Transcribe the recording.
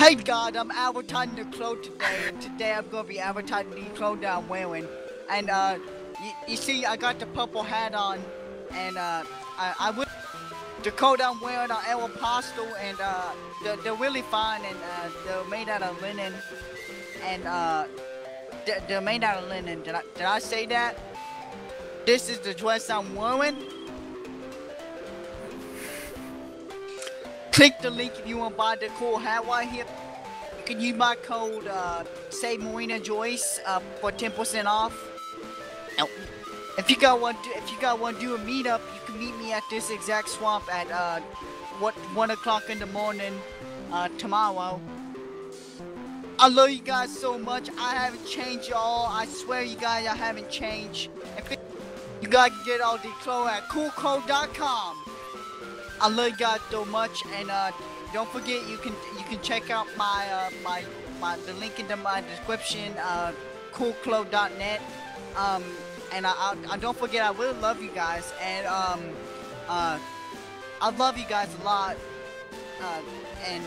Hey God, I'm advertising the clothes today, and today I'm gonna be advertising the clothes that I'm wearing. And uh, you, see, I got the purple hat on, and uh, I, I would the coat I'm wearing are Aeropostale, and uh, they're, they're really fine, and uh, they're made out of linen, and uh, they're, they're made out of linen. Did I did I say that? This is the dress I'm wearing. Click the link if you want to buy the cool hat right here. You can use my code uh, Marina Joyce uh, for 10% off. Now, if you got one, if you got one do a meetup, you can meet me at this exact swamp at uh, what one o'clock in the morning uh, tomorrow. I love you guys so much. I haven't changed y'all. I swear you guys, I haven't changed. If you guys can get all the clothes at coolcode.com. I love you guys so much, and uh, don't forget you can you can check out my uh, my my the link in the, my description, uh, coolclothes.net. Um, and I, I, I don't forget I will love you guys, and um, uh, I love you guys a lot, uh, and